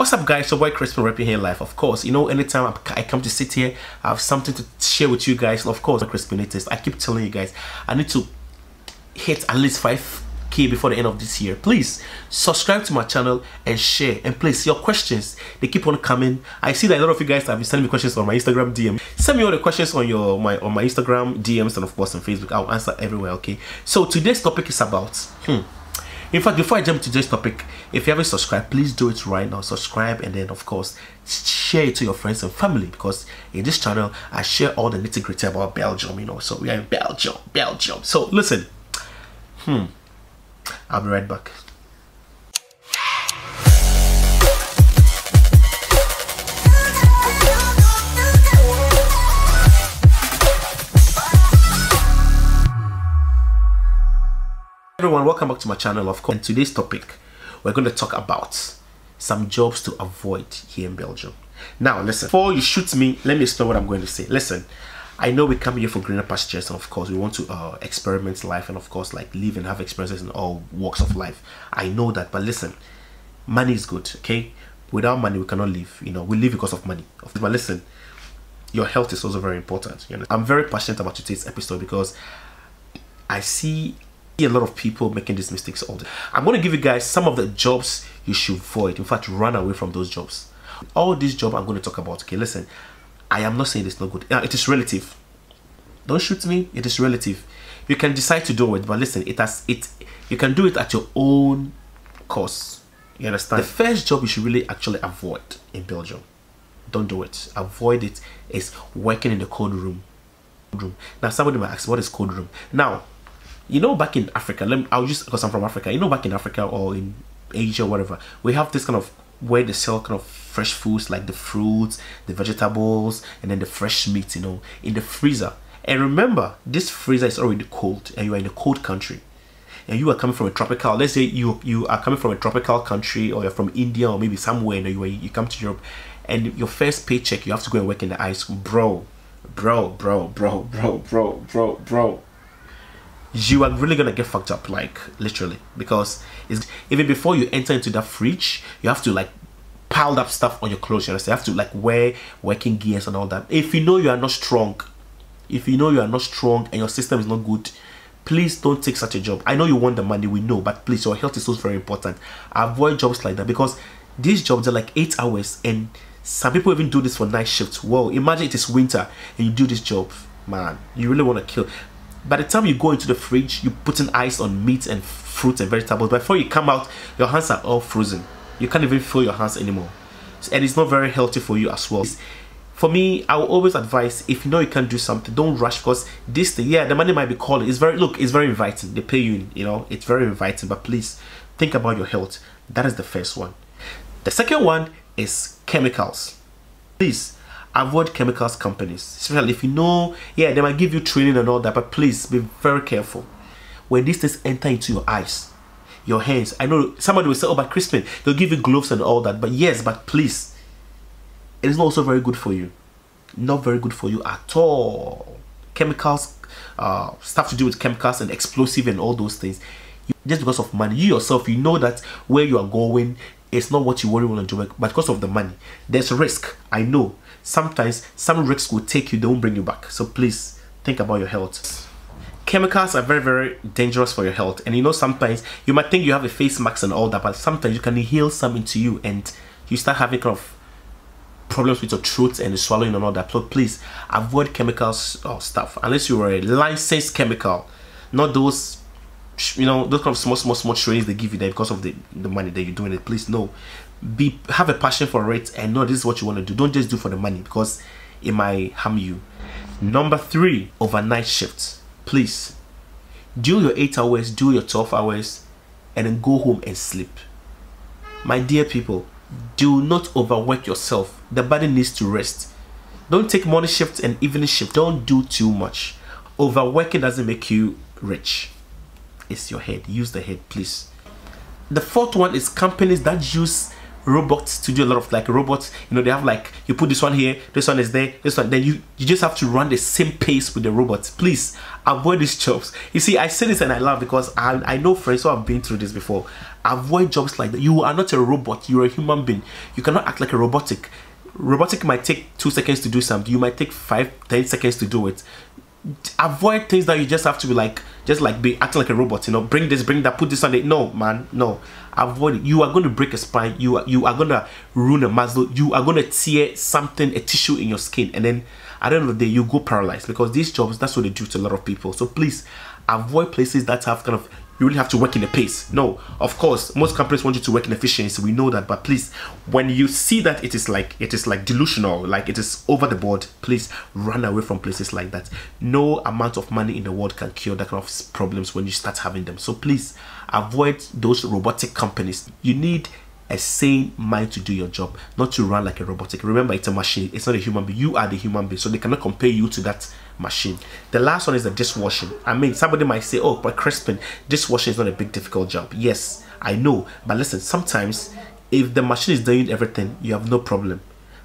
What's up guys, So, boy Chrispin Rapping here live. Of course, you know, anytime I come to sit here, I have something to share with you guys. Of course, Chrispinators, I keep telling you guys, I need to hit at least 5k before the end of this year. Please subscribe to my channel and share. And please, your questions, they keep on coming. I see that a lot of you guys have been sending me questions on my Instagram DM. Send me all the questions on your my on my Instagram DMs and of course on Facebook. I'll answer everywhere, okay? So today's topic is about hmm, in fact, before I jump to this topic, if you haven't subscribed, please do it right now. Subscribe and then, of course, share it to your friends and family because in this channel, I share all the nitty gritty about Belgium, you know. So we are in Belgium, Belgium. So listen, hmm, I'll be right back. Everyone welcome back to my channel of course. And today's topic we're going to talk about some jobs to avoid here in belgium. Now listen before you shoot me let me explain what i'm going to say. Listen i know we come here for greener pastures and of course we want to uh, experiment life and of course like live and have experiences in all walks of life. I know that but listen money is good okay? Without money we cannot live you know we live because of money. But listen your health is also very important you know? I'm very passionate about today's episode because i see a lot of people making these mistakes all day. I'm going to give you guys some of the jobs you should avoid. In fact, run away from those jobs. All these jobs I'm going to talk about. Okay, listen. I am not saying it's not good. It is relative. Don't shoot me. It is relative. You can decide to do it, but listen, it has it. You can do it at your own cost. You understand? The first job you should really actually avoid in Belgium. Don't do it. Avoid it. Is working in the cold room. Room. Now somebody might ask, what is cold room? Now you know back in africa let me, i'll just because i'm from africa you know back in africa or in asia or whatever we have this kind of where they sell kind of fresh foods like the fruits the vegetables and then the fresh meat you know in the freezer. And remember this freezer is already cold and you are in a cold country. And you are coming from a tropical let's say you you are coming from a tropical country or you're from india or maybe somewhere and you, you come to europe and your first paycheck you have to go and work in the ice bro bro bro bro bro bro bro bro you are really gonna get fucked up like literally. Because it's even before you enter into that fridge you have to like piled up stuff on your clothes you you have to like wear working gears and all that. If you know you are not strong if you know you are not strong and your system is not good please don't take such a job. I know you want the money we know but please your health is so very important. Avoid jobs like that because these jobs are like eight hours and some people even do this for night shifts. Whoa imagine it is winter and you do this job man you really want to kill by the time you go into the fridge, you put in ice on meat and fruits and vegetables. Before you come out, your hands are all frozen. You can't even feel your hands anymore. And it's not very healthy for you as well. For me, I will always advise if you know you can do something, don't rush because this thing, yeah, the money might be calling. It's very look, it's very inviting. They pay you, you know, it's very inviting, but please think about your health. That is the first one. The second one is chemicals. Please avoid chemicals companies especially if you know yeah they might give you training and all that but please be very careful. When these things enter into your eyes your hands i know somebody will say oh but chrispin they'll give you gloves and all that but yes but please it is not also very good for you. Not very good for you at all. Chemicals uh, stuff to do with chemicals and explosive and all those things just because of money. You yourself you know that where you are going it's not what you really want to do but because of the money there's risk i know sometimes some risks will take you they won't bring you back. So please think about your health. Chemicals are very very dangerous for your health. And you know sometimes you might think you have a face mask and all that but sometimes you can inhale some into you and you start having kind of problems with your throat and swallowing and all that. So please avoid chemicals or stuff. Unless you are a licensed chemical not those you know those kind of small small small trainings they give you there because of the the money that you're doing it. Please no. Be have a passion for it and know this is what you want to do. Don't just do for the money because it might harm you. Number three overnight shifts please do your eight hours do your 12 hours and then go home and sleep. My dear people do not overwork yourself. The body needs to rest. Don't take morning shifts and evening shift. Don't do too much. Overworking doesn't make you rich it's your head. Use the head please. The fourth one is companies that use robots to do a lot of like robots. You know they have like you put this one here this one is there this one then you you just have to run the same pace with the robots. Please avoid these jobs. You see i say this and i laugh because i i know friends who have been through this before. Avoid jobs like that. You are not a robot. You're a human being. You cannot act like a robotic. Robotic might take two seconds to do something. You might take five ten seconds to do it. Avoid things that you just have to be like just like be acting like a robot you know bring this bring that put this on it. No man no. Avoid it. You are going to break a spine. You are you are going to ruin a muscle. You are going to tear something a tissue in your skin. And then at the end of the day you go paralyzed. Because these jobs that's what they do to a lot of people. So please avoid places that have kind of you really have to work in a pace. No, of course, most companies want you to work in efficiency. We know that, but please, when you see that it is like it is like delusional, like it is over the board, please run away from places like that. No amount of money in the world can cure that kind of problems when you start having them. So please avoid those robotic companies. You need a sane mind to do your job, not to run like a robotic. Remember, it's a machine, it's not a human being. You are the human being, so they cannot compare you to that machine. The last one is the dishwashing. I mean, somebody might say, oh, but Chrispin, dishwashing is not a big, difficult job. Yes, I know. But listen, sometimes if the machine is doing everything, you have no problem.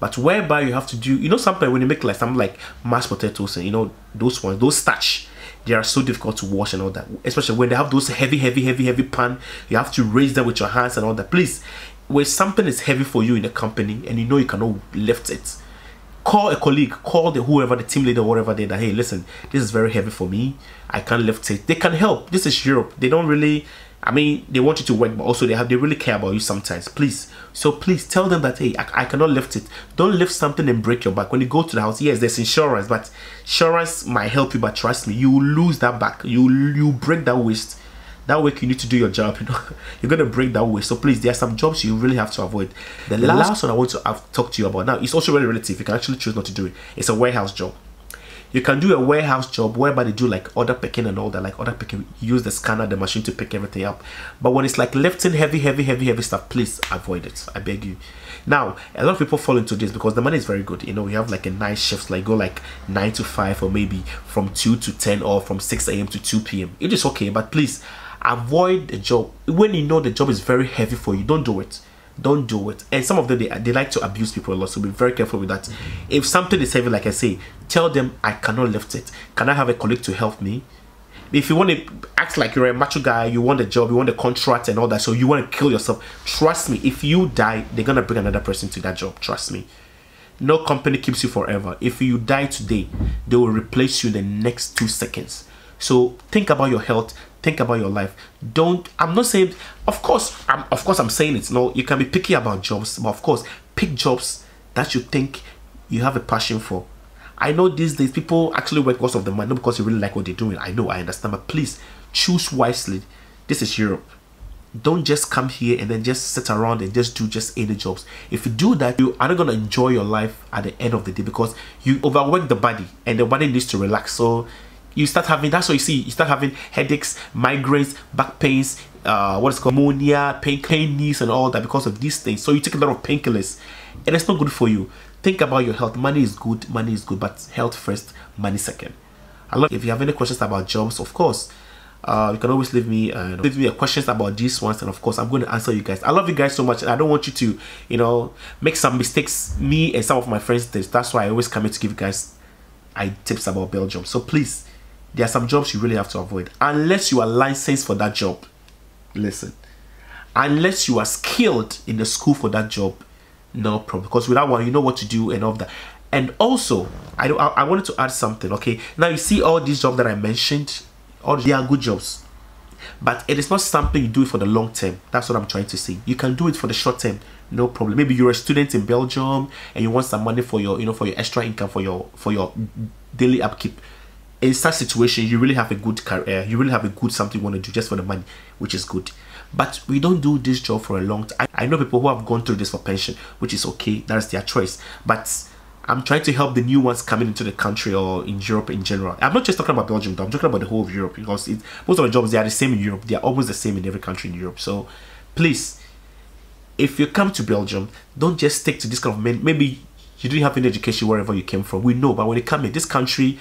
But whereby you have to do, you know, sometimes when you make like something like mashed potatoes and you know, those ones, those starch, they are so difficult to wash and all that especially when they have those heavy heavy heavy heavy pan you have to raise them with your hands and all that please when something is heavy for you in the company and you know you cannot lift it call a colleague call the whoever the team leader whatever they that hey listen this is very heavy for me i can't lift it they can help this is europe they don't really I mean, they want you to work, but also they have they really care about you sometimes. Please, so please tell them that hey, I, I, cannot lift it. Don't lift something and break your back. When you go to the house, yes, there's insurance, but insurance might help you, but trust me, you lose that back. You you break that waist. That way, you need to do your job. You know, you're gonna break that waist. So please, there are some jobs you really have to avoid. The, the last, last one I want to have, talk to you about now, it's also really relative. You can actually choose not to do it. It's a warehouse job you can do a warehouse job whereby they do like order picking and all that like order picking use the scanner the machine to pick everything up but when it's like lifting heavy heavy heavy heavy stuff please avoid it i beg you now a lot of people fall into this because the money is very good you know we have like a nice shift like go like 9 to 5 or maybe from 2 to 10 or from 6 a.m to 2 p.m it is okay but please avoid the job. When you know the job is very heavy for you don't do it. Don't do it. And some of them they, they like to abuse people a lot so be very careful with that. Mm-hmm. if something is heavy like i say tell them i cannot lift it. Can i have a colleague to help me? If you want to act like you're a macho guy you want a job you want a contract and all that so you want to kill yourself trust me if you die they're gonna bring another person to that job trust me. No company keeps you forever. If you die today they will replace you in the next two seconds. So think about your health think about your life. Don't i'm not saying of course i'm of course i'm saying it no you can be picky about jobs but of course pick jobs that you think you have a passion for. I know these days people actually work because of the money not because you really like what they're doing. I know i understand but please choose wisely. This is europe. Don't just come here and then just sit around and just do just any jobs. If you do that you are not going to enjoy your life at the end of the day because you overwork the body and the body needs to relax. So you start having that's what you see you start having headaches migraines back pains uh what is called pneumonia pain pain knees and all that because of these things. So you take a lot of painkillers and it's not good for you. Think about your health. Money is good money is good but health first money second. I love if you have any questions about jobs of course uh, you can always leave me uh, leave me questions about these ones and of course i'm going to answer you guys. I love you guys so much and i don't want you to you know make some mistakes me and some of my friends did that's why i always come here to give you guys I tips about belgium so please there are some jobs you really have to avoid. Unless you are licensed for that job. Listen. Unless you are skilled in the school for that job no problem. Because with that one you know what to do and all that. And also I, I, I wanted to add something okay? Now you see all these jobs that i mentioned all they are good jobs. But it is not something you do for the long term. That's what i'm trying to say. You can do it for the short term. No problem. Maybe you're a student in belgium and you want some money for your you know for your extra income for your for your daily upkeep in such situation you really have a good career uh, you really have a good something you want to do just for the money which is good. But we don't do this job for a long time i know people who have gone through this for pension which is okay that's their choice. But i'm trying to help the new ones coming into the country or in europe in general. I'm not just talking about belgium though. I'm talking about the whole of europe because it, most of the jobs they are the same in europe. They are almost the same in every country in europe. So please if you come to belgium don't just stick to this kind of men maybe you didn't have any education wherever you came from. We know but when you come in this country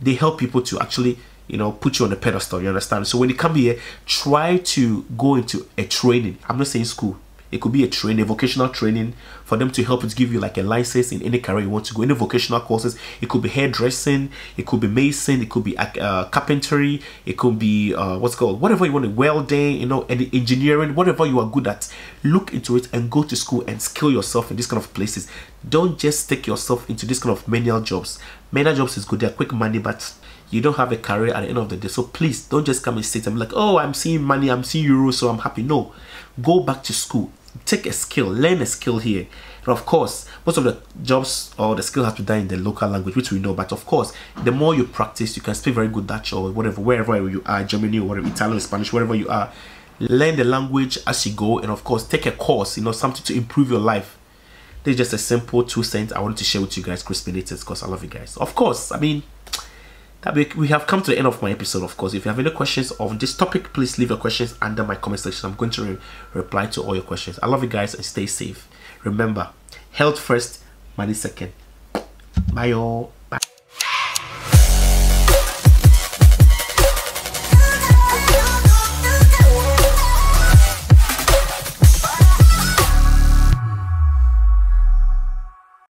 they help people to actually you know put you on a pedestal you understand? So when you come here try to go into a training. I'm not saying school it could be a training, a vocational training for them to help to give you like a license in any career you want to go. Any vocational courses. It could be hairdressing, it could be mason, it could be uh, carpentry, it could be uh, what's called whatever you want to welding, you know, any engineering, whatever you are good at. Look into it and go to school and skill yourself in these kind of places. Don't just stick yourself into this kind of manual jobs. Manual jobs is good, they're quick money, but you don't have a career at the end of the day. So please don't just come and sit and be like, oh, I'm seeing money, I'm seeing euros, so I'm happy. No, go back to school, take a skill, learn a skill here. And of course, most of the jobs or the skill has to be done in the local language, which we know. But of course, the more you practice, you can speak very good Dutch or whatever, wherever you are, Germany or whatever, Italian, Spanish, wherever you are. Learn the language as you go, and of course, take a course, you know, something to improve your life. This is just a simple two cents I wanted to share with you guys, crispy because I love you guys. Of course, I mean, Uh, we, we have come to the end of my episode of course. If you have any questions of this topic please leave your questions under my comment section. I'm going to re reply to all your questions. I love you guys and stay safe. Remember health first money second. Bye y'all